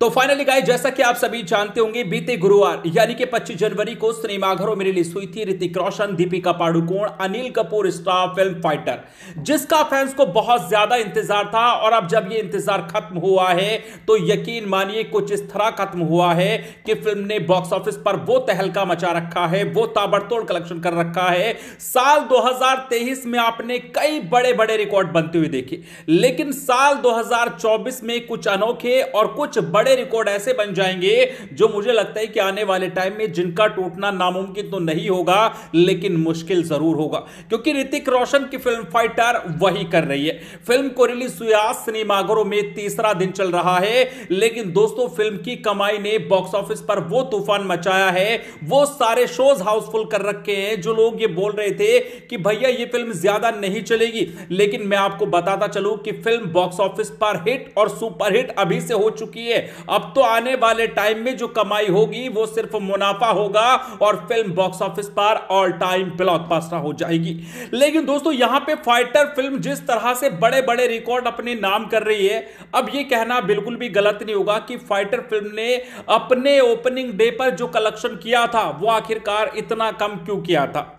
तो finally guys जैसा कि आप सभी जानते होंगे, बीते गुरुवार, यानी कि 25 जनवरी को सिनेमाघरों में रिलीज़ हुई थी Hrithik Roshan, Deepika Padukone, Anil Kapoor, star film Fighter, जिसका फैंस को बहुत ज़्यादा इंतज़ार था। और अब जब ये इंतज़ार खत्म हुआ है तो यकीन मानिए, कुछ इस तरह खत्म हुआ है कि फ़िल्म ने बॉक्स ऑफ़िस पर वो तहलका मचा रखा है, वो ताबड़तोड़ कलेक्शन कर रखा है। साल दो हज़ार तेईस में आपने कई बड़े बड़े रिकॉर्ड बनते हुए देखे, लेकिन साल दो हज़ार चौबीस में कुछ अनोखे और कुछ बड़े बड़े रिकॉर्ड ऐसे बन जाएँगे जो मुझे लगता है कि आने वाले टाइम में जिनका टूटना नामुमकिन तो नहीं होगा, लेकिन मुश्किल ज़रूर होगा। क्योंकि ऋतिक रोशन की फ़िल्म फाइटर वही कर रही है। फ़िल्म को रिलीज़ हुआ सिनेमाघरों में तीसरा दिन चल रहा है, लेकिन दोस्तों फ़िल्म की कमाई ने बॉक्स ऑफ़िस पर वो तूफ़ान मचाया है। वो सारे शोज़ हाउसफुल कर रखे हैं, जो लोग ये बोल रहे थे कि भैया ये फ़िल्म ज़्यादा नहीं चलेगी। लेकिन मैं आपको बताता चलूँ कि फ़िल्म बॉक्स ऑफ़िस पर हिट और सुपर हिट अभी से हो चुकी है। अब तो आने वाले टाइम में जो कमाई होगी, वो सिर्फ़ मुनाफा होगा और फ़िल्म बॉक्स ऑफ़िस पर ऑल टाइम ब्लॉकबस्टर हो जाएगी। लेकिन दोस्तों, यहाँ पे फाइटर फ़िल्म जिस तरह से बड़े बड़े रिकॉर्ड अपने नाम कर रही है, अब ये कहना बिल्कुल भी गलत नहीं होगा कि फाइटर फ़िल्म ने अपने ओपनिंग डे पर जो कलेक्शन किया था, वो आखिरकार इतना कम क्यों किया था?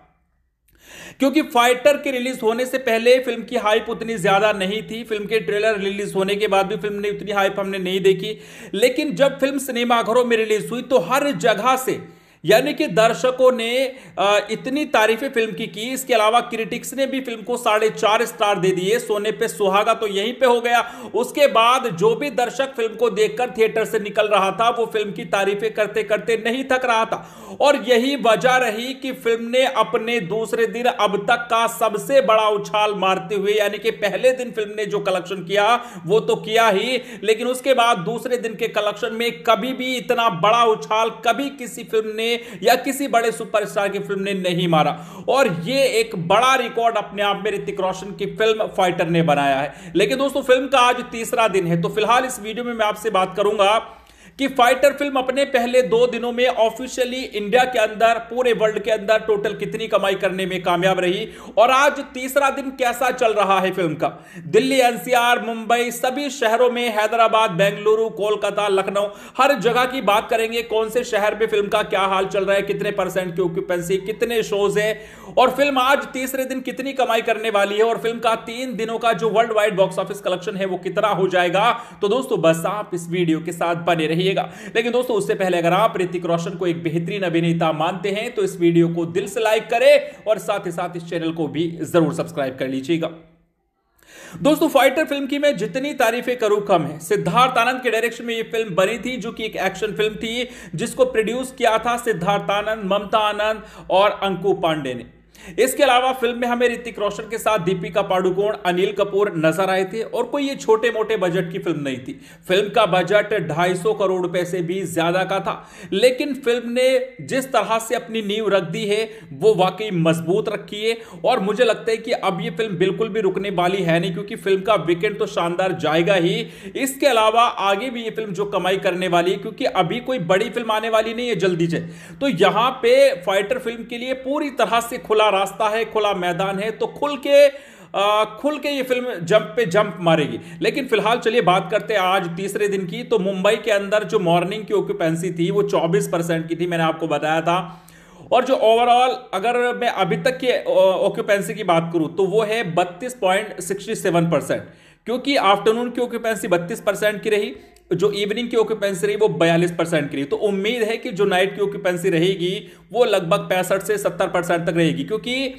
क्योंकि फाइटर के रिलीज़ होने से पहले फ़िल्म की हाइप उतनी ज़्यादा नहीं थी। फ़िल्म के ट्रेलर रिलीज़ होने के बाद भी फ़िल्म ने उतनी हाइप हमने नहीं देखी। लेकिन जब फ़िल्म सिनेमाघरों में रिलीज़ हुई तो हर जगह से यानी कि दर्शकों ने इतनी तारीफें फ़िल्म की की। इसके अलावा क्रिटिक्स ने भी फ़िल्म को साढ़े चार स्टार दे दिए। सोने पे सुहागा तो यहीं पे हो गया। उसके बाद जो भी दर्शक फ़िल्म को देखकर थिएटर से निकल रहा था, वो फ़िल्म की तारीफें करते करते नहीं थक रहा था। और यही वजह रही कि फ़िल्म ने अपने दूसरे दिन अब तक का सबसे बड़ा उछाल मारते हुए, यानी कि पहले दिन फ़िल्म ने जो कलेक्शन किया, वो तो किया ही, लेकिन उसके बाद दूसरे दिन के कलेक्शन में कभी भी इतना बड़ा उछाल कभी किसी फ़िल्म ने या किसी बड़े सुपरस्टार की फ़िल्म ने नहीं मारा। और ये एक बड़ा रिकॉर्ड अपने आप में ऋतिक रोशन की फ़िल्म फाइटर ने बनाया है। लेकिन दोस्तों, फ़िल्म का आज तीसरा दिन है तो फ़िलहाल इस वीडियो में मैं आपसे बात करूँगा कि फाइटर फ़िल्म अपने पहले दो दिनों में ऑफिशियली इंडिया के अंदर, पूरे वर्ल्ड के अंदर टोटल कितनी कमाई करने में कामयाब रही और आज तीसरा दिन कैसा चल रहा है फ़िल्म का? दिल्ली एनसीआर मुंबई, सभी शहरों में हैदराबाद, बेंगलुरु, कोलकाता, लखनऊ, हर जगह की बात करेंगे कौन से शहर में फ़िल्म का क्या हाल चल रहा है, कितने परसेंट की ऑक्यूपेंसी कितने शोज़ है और फ़िल्म आज तीसरे दिन कितनी कमाई करने वाली है और फ़िल्म का तीन दिनों का जो world wide box office collection है वो कितना हो जाएगा? तो दोस्तों, बस आप इस वीडियो के साथ बने रहिए। रहिएगा लेकिन दोस्तों, उससे पहले अगर आप ऋतिक रोशन को एक बेहतरीन अभिनेता मानते हैं तो इस वीडियो को दिल से लाइक करें और साथ ही साथ इस चैनल को भी ज़रूर सब्सक्राइब कर लीजिएगा। दोस्तों, फाइटर फ़िल्म की मैं जितनी तारीफें करूँ, कम है। सिद्धार्थ आनंद के डायरेक्शन में यह फ़िल्म बनी थी, जो कि एक एक्शन फ़िल्म थी, जिसको प्रोड्यूस किया था सिद्धार्थ आनंद, ममता आनंद और अंकु पांडे ने। इसके अलावा फ़िल्म में हमें ऋतिक रोशन के साथ दीपिका पाडुकोण, अनिल कपूर नज़र आए थे और कोई ये छोटे मोटे बजट की फ़िल्म नहीं थी। फ़िल्म का बजट 250 करोड़ रुपए से भी ज़्यादा का था, लेकिन फ़िल्म ने जिस तरह से अपनी नींव रख दी है, वो वाकई मज़बूत रखी है और मुझे लगता है कि अब ये फ़िल्म बिल्कुल भी रुकने वाली है नहीं, क्योंकि फ़िल्म का वीकेंड तो शानदार जाएगा ही। इसके अलावा आगे भी ये फ़िल्म जो कमाई करने वाली है, क्योंकि अभी कोई बड़ी फ़िल्म आने वाली नहीं है जल्दी से। तो यहाँ पे फाइटर फ़िल्म के लिए पूरी तरह से खुला रास्ता है खुला मैदान है तो खुल के आ, खुल के ये फ़िल्म जंप पे जंप मारेगी। लेकिन फ़िलहाल चलिए बात करते हैं आज तीसरे दिन की। तो मुंबई के अंदर जो मॉर्निंग की ऑक्यूपेंसी थी वो 24 परसेंट की थी मैंने आपको बताया था। और जो ओवरऑल अगर मैं अभी तक की ऑक्यूपेंसी की बात करूँ तो वो है बत्तीस पॉइंट सिक्सटी सेवन परसेंट। क्योंकि आफ्टरनून की ऑक्यूपेंसी बत्तीस परसेंट की रही। जो इवनिंग की ऑक्यूपेंसी रही वो बयालीस परसेंट की रही। तो उम्मीद है कि जो नाइट की ऑक्यूपेंसी रहेगी, वो लगभग पैंसठ से सत्तर परसेंट तक रहेगी। क्योंकि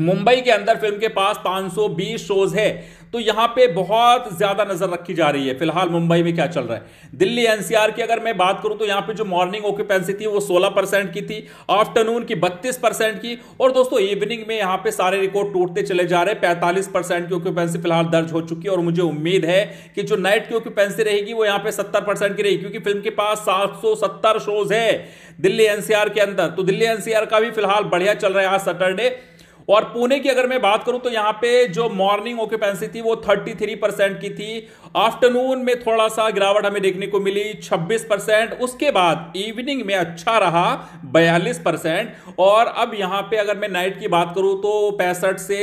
मुंबई के अंदर फ़िल्म के पास 520 शोज़ है। तो यहाँ पे बहुत ज़्यादा नज़र रखी जा रही है। फ़िलहाल मुंबई में क्या चल रहा है? दिल्ली एनसीआर की अगर मैं बात करूँ तो यहाँ पे जो मॉर्निंग ऑक्यूपेंसी थी वो 16 परसेंट की थी आफ्टरनून की 32 परसेंट की। और दोस्तों इवनिंग में यहाँ पे सारे रिकॉर्ड टूटते चले जा रहे हैं। पैंतालीस परसेंट की ऑक्यूपेंसी फ़िलहाल दर्ज हो चुकी है। और मुझे उम्मीद है कि जो नाइट की ऑक्यूपेंसी रहेगी वो यहाँ पर सत्तर की रहेगी, क्योंकि फ़िल्म के पास सात शोज़ है दिल्ली एनसीआर के अंदर। तो दिल्ली एनसीआर का भी फ़िलहाल बढ़िया चल रहा है आज सैटरडे और पुणे की अगर मैं बात करूँ तो यहाँ पे जो मॉर्निंग ऑक्यूपेंसी थी वो 33 परसेंट की थी आफ्टरनून में थोड़ा सा गिरावट हमें देखने को मिली 26 परसेंट। उसके बाद इवनिंग में अच्छा रहा 42 परसेंट। और अब यहाँ पे अगर मैं नाइट की बात करूँ तो पैंसठ से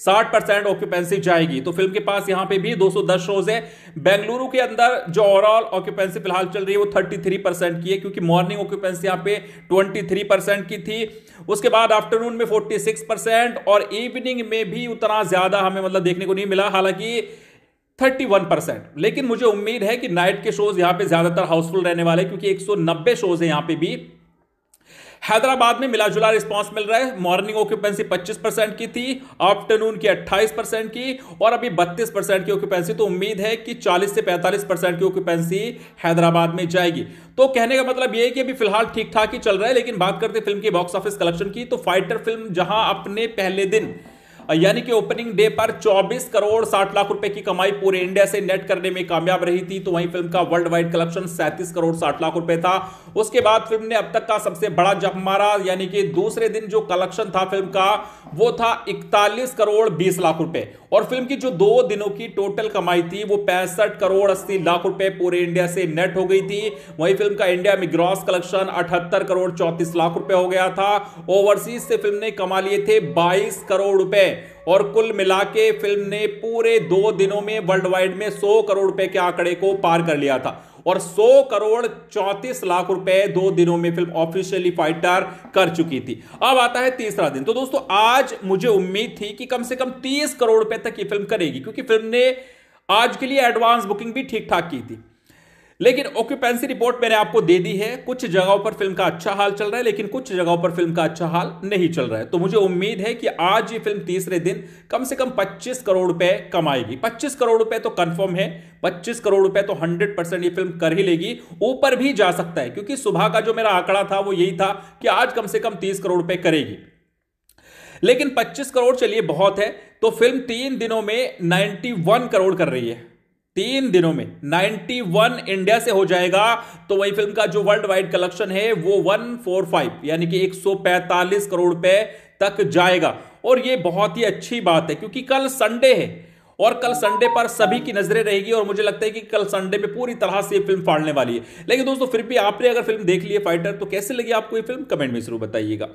60 परसेंट ऑक्यूपेंसी जाएगी। तो फ़िल्म के पास यहाँ पे भी 210 शोज़ है। बेंगलुरु के अंदर जो ओवरऑल ऑक्यूपेंसी फ़िलहाल चल रही है वो 33 परसेंट की है, क्योंकि मॉर्निंग ऑक्यूपेंसी यहाँ पे 23 परसेंट की थी। उसके बाद आफ्टरनून में 46 परसेंट और इवनिंग में भी उतना ज़्यादा हमें मतलब देखने को नहीं मिला। हालाँकि 31 परसेंट। लेकिन मुझे उम्मीद है कि नाइट के शोज़ यहाँ पे ज़्यादातर हाउसफुल रहने वाले क्योंकि 190 शोज़ है यहाँ पे भी। हैदराबाद में मिला जुला रिस्पांस मिल रहा है। मॉर्निंग ऑक्यूपेंसी 25 परसेंट की थी आफ्टरनून की 28 परसेंट की, और अभी 32 परसेंट की ऑक्यूपेंसी तो उम्मीद है कि 40 से 45 परसेंट की ऑक्यूपेंसी हैदराबाद में जाएगी। तो कहने का मतलब यह है कि अभी फ़िलहाल ठीक ठाक ही चल रहा है, लेकिन बात करते फ़िल्म की बॉक्स ऑफ़िस कलेक्शन की। तो फाइटर फ़िल्म जहाँ अपने पहले दिन यानी कि ओपनिंग डे पर 24 करोड़ 60 लाख रुपए की कमाई पूरे इंडिया से नेट करने में कामयाब रही थी तो वहीं फ़िल्म का world wide collection 37 crore 60 lakh रुपए था। उसके बाद फ़िल्म ने अब तक का सबसे बड़ा जप मारा, यानी कि दूसरे दिन जो कलेक्शन था फ़िल्म का, वो था इकतालीस करोड़ बीस लाख रुपए। और फ़िल्म की जो दो दिनों की टोटल कमाई थी, वो पैंसठ करोड़ अस्सी लाख रुपए पूरे इंडिया से नेट हो गई थी। वहीं फ़िल्म का इंडिया में ग्रॉस कलेक्शन अठहत्तर करोड़ चौतीस लाख रुपए हो गया था। ओवरसीज से फ़िल्म ने कमा लिए थे बाईस करोड़ रुपए। और कुल मिला के फ़िल्म ने पूरे दो दिनों में वर्ल्ड वाइड में 100 करोड़ रुपए के आंकड़े को पार कर लिया था। और 100 करोड़ 34 लाख रुपए दो दिनों में फ़िल्म ऑफिशियली फाइटर कर चुकी थी। अब आता है तीसरा दिन। तो दोस्तों, आज मुझे उम्मीद थी कि कम से कम 30 करोड़ रुपए तक ये फ़िल्म करेगी, क्योंकि फ़िल्म ने आज के लिए एडवांस बुकिंग भी ठीक ठाक की थी। लेकिन ऑक्यूपेंसी रिपोर्ट मैंने आपको दे दी है। कुछ जगहों पर फ़िल्म का अच्छा हाल चल रहा है, लेकिन कुछ जगहों पर फ़िल्म का अच्छा हाल नहीं चल रहा है। तो मुझे उम्मीद है कि आज ये फ़िल्म तीसरे दिन कम से कम 25 करोड़ रुपए कमाएगी। 25 करोड़ रुपए तो कंफर्म है। 25 करोड़ रुपए तो 100 परसेंट ये फ़िल्म कर ही लेगी। ऊपर भी जा सकता है, क्योंकि सुबह का जो मेरा आंकड़ा था वो यही था कि आज कम से कम तीस करोड़ रुपए करेगी। लेकिन 25 करोड़ चलिए बहुत है तो फ़िल्म तीन दिनों में 91 करोड़ कर रही है। तीन दिनों में 91 इंडिया से हो जाएगा। तो वही फ़िल्म का जो वर्ल्ड वाइड कलेक्शन है, वो 145 यानी कि 145 करोड़ रुपए तक जाएगा। और ये बहुत ही अच्छी बात है, क्योंकि कल संडे है, और कल संडे पर सभी की नज़रें रहेगी, और मुझे लगता है कि कल संडे में पूरी तरह से ये फ़िल्म फाड़ने वाली है। लेकिन दोस्तों, फिर भी आपने अगर फ़िल्म देख ली है फाइटर तो कैसे लगी आपको ये फ़िल्म? कमेंट में ज़रूर बताइएगा।